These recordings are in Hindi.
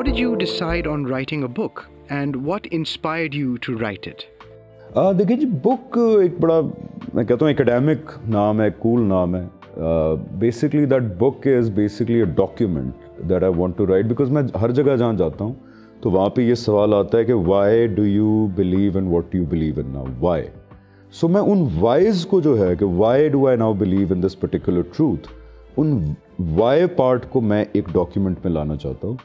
How did you decide on writing a book and what inspired you to write it? uh, देखिए जी बुक एक बड़ा मैं कहता हूँ एकेडमिक नाम है कूल नाम है। Basically that book is basically a document that I want to write because मैं हर जगह जहाँ जाता हूँ तो वहाँ पे ये सवाल आता है कि why do you believe in what you believe in now why so मैं उन वाइज को जो है कि why do I now believe in this particular truth उन वाई पार्ट को मैं एक डॉक्यूमेंट में लाना चाहता हूँ।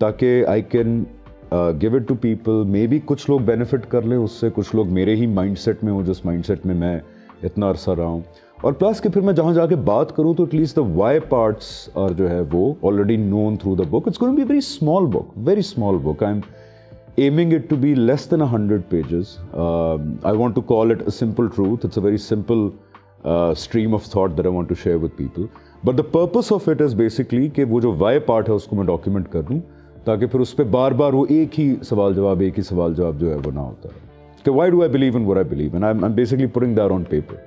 ताकि I can give it to people maybe कुछ लोग बेनिफिट कर लें उससे कुछ लोग मेरे ही माइंडसेट में हो जिस माइंडसेट में मैं इतना अरसा रहा हूँ और प्लस कि फिर मैं जहाँ जाके बात करूँ तो at least the why parts are जो है वो already known through the book it's be very small book very small book I am it to be less than 100 pages. Um, I want to call it a simple truth. It's a very simple uh, stream of thought that I want to share with people. But the purpose of it is basically कि वो जो वाई पार्ट है उसको मैं डॉक्यूमेंट कर दूँ ताकि फिर उस पर बार बार वो एक ही सवाल जवाब एक ही सवाल जवाब जो है वो ना होता है कि why do I believe in what I believe and I'm, I'm basically putting that on paper.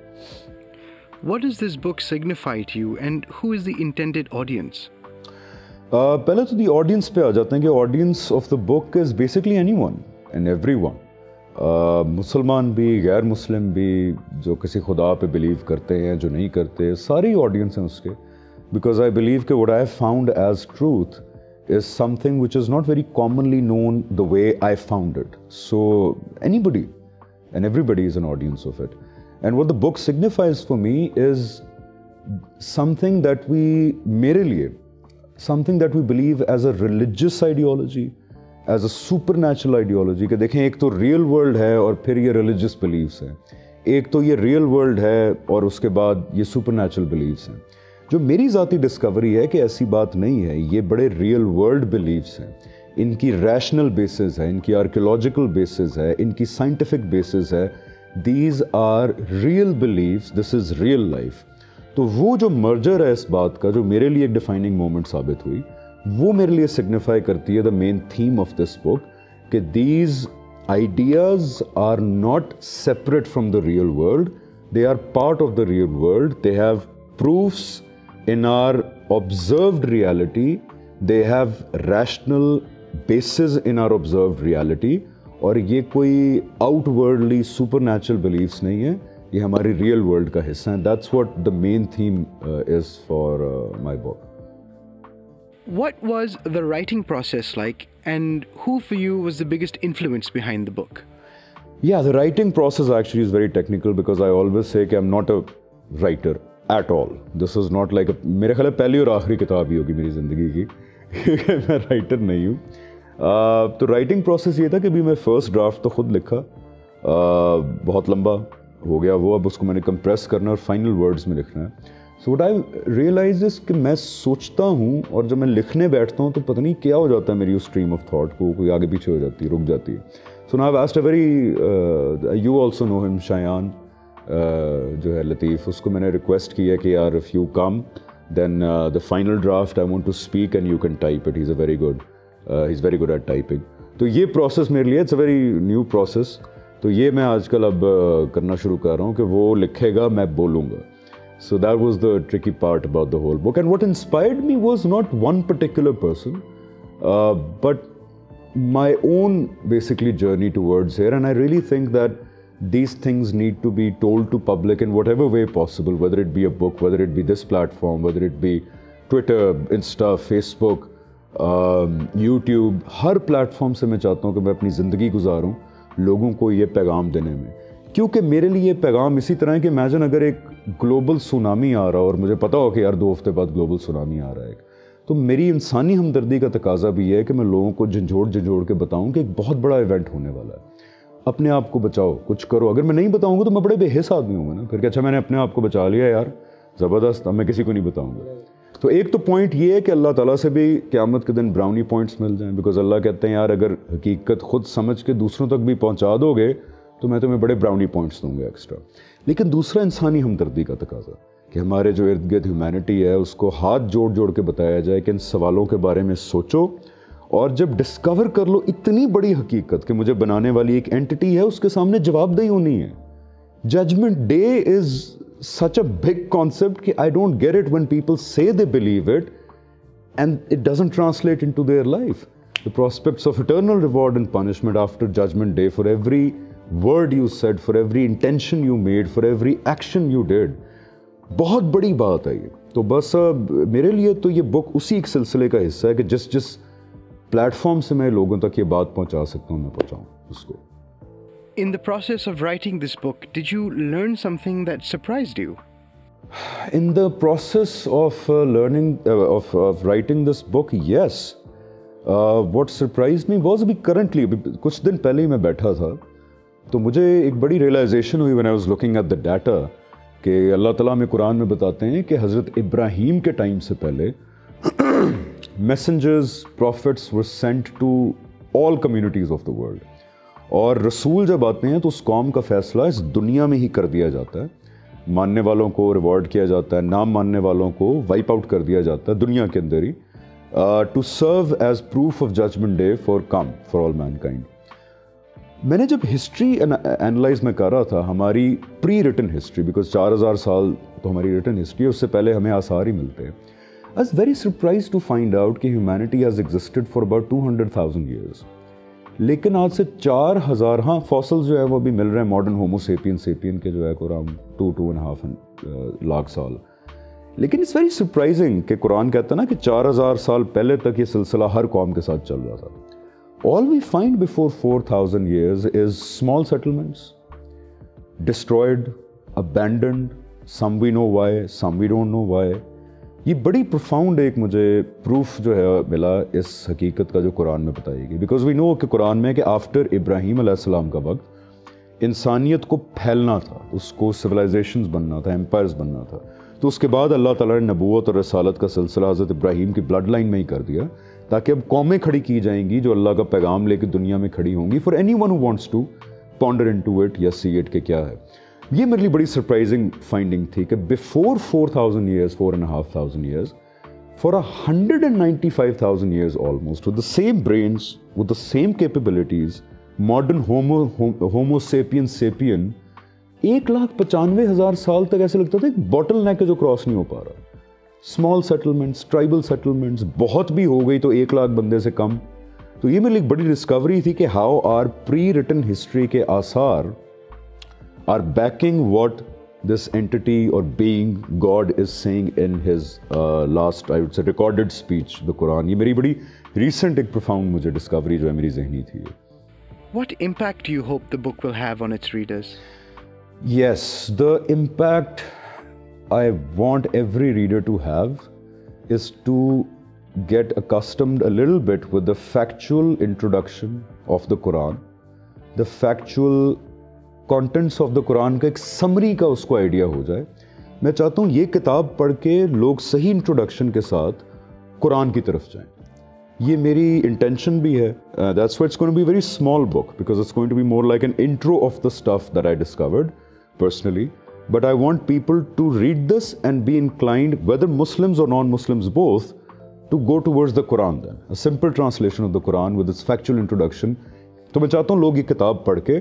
What does this book signify to you and who is the intended audience? Uh, पहले तो दी ऑडियंस पे आ जाते हैं कि audience of the book is basically anyone and everyone मुसलमान भी गैर मुस्लिम भी जो किसी खुदा पे बिलीव करते हैं जो नहीं करते सारी ऑडियंस हैं उसके बिकॉज़ आई बिलीव कि what I found as truth is something which is not very commonly known the way I found it. So, anybody and everybody is an audience of it. And what the book signifies for me is something that we, mere liye, something that we believe as a religious ideology, as a supernatural ideology कि देखें एक तो रियल वर्ल्ड है और फिर ये रिलीजियस बिलीव्स हैं एक तो ये रियल वर्ल्ड है और उसके बाद ये सुपर बिलीव्स हैं जो मेरी ज़ाती डिस्कवरी है कि ऐसी बात नहीं है, ये बड़े रियल वर्ल्ड बिलीव्स हैं। इनकी रैशनल बेसिस है, इनकी आर्कियोलॉजिकल बेसिस है, इनकी साइंटिफिक बेसिस है। These are real beliefs this is real life तो वो जो मर्जर है इस बात का, जो मेरे लिए एक डिफाइनिंग मोमेंट साबित हुई, वो मेरे लिए सिग्निफाई करती है the main theme of this book कि these ideas are not separate from the real world they are part of the real world they have proofs in our observed reality, they have rational basis in our observed reality और ये कोई आउटवर्डली सुपर नेचुरल बिलीव्स नहीं है ये हमारी रियल वर्ल्ड का हिस्सा है that's what the main theme is for my book What was the writing process like, and who for you was the biggest influence behind the book? Yeah, the writing process actually is very technical because I always say that I'm not a writer. At all this is not like मेरे ख्याल पहली और आखिरी किताब ही होगी मेरी ज़िंदगी की मैं राइटर नहीं हूँ। Uh, तो राइटिंग प्रोसेस ये था कि भी मैं फ़र्स्ट ड्राफ्ट तो ख़ुद लिखा। Uh, बहुत लंबा हो गया वो अब उसको मैंने कंप्रेस करना है और फाइनल वर्ड्स में लिखना है। सो वट आई रियलाइज़ इस कि मैं सोचता हूँ और जब मैं लिखने बैठता हूँ तो पता नहीं क्या हो जाता है मेरी उस स्ट्रीम ऑफ़ थाट को कोई आगे पीछे हो जाती है रुक जाती है। So now asked a very you also know him Shayan जो है लतीफ़, उसको मैंने रिक्वेस्ट किया कि यार if you come then the final draft I want to speak and you can type it is a very good is very good at typing तो ये प्रोसेस मेरे लिए it's a very new process तो ये मैं आजकल अब करना शुरू कर रहा हूँ कि वो लिखेगा, मैं बोलूँगा। So that was the tricky part about the whole book and what inspired me was not one particular person but my own basically journey towards here and I really think that these things need to be told to public in whatever way possible, whether it be a book, whether it be this platform, whether it be Twitter, Insta, Facebook, YouTube um, हर प्लेटफॉर्म से मैं चाहता हूँ कि मैं अपनी ज़िंदगी गुजारूँ लोगों को ये पैगाम देने में। क्योंकि मेरे लिए ये पैगाम इसी तरह है कि इमेजिन अगर एक ग्लोबल सुनामी आ रहा हो और मुझे पता हो कि यार दो हफ़्ते बाद ग्लोबल सुनामी आ रहा है तो मेरी इंसानी हमदर्दी का तकाजा भी है कि मैं लोगों को झंझोड़ झंझोड़ के बताऊँ कि एक बहुत बड़ा इवेंट होने वाला है। अपने आप को बचाओ, कुछ करो। अगर मैं नहीं बताऊँगा तो मैं बड़े बेहस आदमी हूँ ना? फिर अच्छा मैंने अपने आप को बचा लिया यार? ज़बरदस्त, अब मैं किसी को नहीं बताऊँगा। तो एक तो पॉइंट ये है कि अल्लाह ताला से भी क़्यामत के दिन ब्राउनी पॉइंट्स मिल जाएँ बिकॉज़ अल्लाह कहते हैं, यार, अगर हकीकत खुद समझ के दूसरों तक भी पहुँचा दोगे तो मैं तुम्हें बड़े ब्राउनी पॉइंट्स दूँगा एक्स्ट्रा लेकिन दूसरा इंसानी हमदर्दी का तकाजा, कि हमारे जो इर्द गिर्द ह्यूमैनिटी है, उसको हाथ जोड़ जोड़ के बताया जाए कि इन सवालों के बारे में सोचो और जब डिस्कवर कर लो इतनी बड़ी हकीकत कि मुझे बनाने वाली एक एंटिटी है उसके सामने जवाबदेही होनी है। Judgement day is such a big concept कि I don't get it when people say they believe it and it doesn't translate into their life the prospects of eternal reward and punishment after Judgment Day for every word you said, for every intention you made, for every action you did. बहुत बड़ी बात है ये। तो बस मेरे लिए तो ये बुक उसी एक सिलसिले का हिस्सा है कि जिस जिस प्लेटफॉर्म से मैं लोगों तक ये बात पहुँचा सकता हूँ मैं पहुंचाऊं उसको। In the process of writing this book did you learn something that surprised you in the process of learning of of writing this book yes what surprised me was अभी करंटली अभी कुछ दिन पहले ही मैं बैठा था तो मुझे एक बड़ी रियलाइजेशन हुई when I was looking at the data कि अल्लाह ताला में कुरान में बताते हैं कि हज़रत इब्राहिम के टाइम से पहले messengers prophets were sent to all communities of the world और रसूल जब आते हैं तो उस कौम का फैसला इस दुनिया में ही कर दिया जाता है। मानने वालों को रिवॉर्ड किया जाता है, नाम मानने वालों को वाइप आउट कर दिया जाता है दुनिया के अंदर ही। To serve as proof of judgement day for come for all mankind मैंने जब हिस्ट्री एनालाइज में कर रहा था, हमारी प्री रिटन हिस्ट्री बिकॉज़ चार हज़ार साल तो हमारी रिटन हिस्ट्री है, उससे पहले हमें आसार ही मिलते हैं। I was very surprise to find out कि existed for about two hundred thousand years लेकिन आज से चार हज़ार हाँ फॉसल्स जो है वो अभी मिल रहे हैं मॉडर्न होमोसेपियन सेपियन के जो है around two two and half lakh साल लेकिन इट्स वेरी सरप्राइजिंग कि कुरान कहता है ना कि चार हज़ार साल पहले तक ये सिलसिला हर कौम के साथ चल रहा था all we find before 4000 years is small settlements, destroyed, abandoned. Some we know why, some we don't know why. ये बड़ी प्रोफाउंड एक मुझे प्रूफ जो है मिला इस हकीकत का जो कुरान में बताएगी। बिकॉज़ वी नो कि कुरान में कि आफ्टर इब्राहिम सलाम का वक्त, इंसानियत को फैलना था, उसको सिविलाइजेशंस बनना था एम्पायर्स बनना था। तो उसके बाद अल्लाह ताला ने नबूत और रसालत का सिलसिला हज़रत इब्राहिम की ब्लड लाइन में ही कर दिया, ताकि अब कौमें खड़ी की जाएँगी जो अल्लाह का पैगाम लेकर दुनिया में खड़ी होंगी। For anyone who wants to ponder into it या सी इट के क्या है। ये मेरे लिए बड़ी सरप्राइजिंग फाइंडिंग थी कि before four thousand years four and half thousand years and ninety five thousand years almost with the same brains with the same capabilities modern homo homo sapien sapien एक लाख पचानवे हज़ार साल तक ऐसे लगता था एक बॉटल नेक जो क्रॉस नहीं हो पा रहा। स्मॉल सेटलमेंट्स ट्राइबल सेटलमेंट्स बहुत भी हो गई तो एक लाख बंदे से कम। तो ये मेरी एक बड़ी डिस्कवरी थी कि how are pre written history के आसार Are backing what this entity और being God is saying in his last I would say recorded speech the Quran ये मेरी बड़ी रिसेंट एक प्रोफाउंड मुझे डिस्कवरी जो है मेरी जहनी थी What impact do you hope the book will have on its readers? Yes, the impact I want every reader to have is to get accustomed a little bit with the factual introduction of the Quran, the factual contents of the Quran का एक समरी का उसको आइडिया हो जाए। मैं चाहता हूँ ये किताब पढ़ के लोग सही इंट्रोडक्शन के साथ कुरान की तरफ़ जाए। ये मेरी इंटेंशन भी है। That's it's going to be very small book because it's going to be more like an intro of the stuff that I discovered personally but I want people to read this and be inclined whether Muslims और non Muslims both to go to the Quran than a simple translation of the Quran with its factual introduction तो मैं चाहता हूँ लोग ये किताब पढ़ के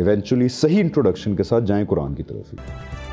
इवेंचुअली सही इंट्रोडक्शन के साथ जाएँ कुरान की तरफ़ ही।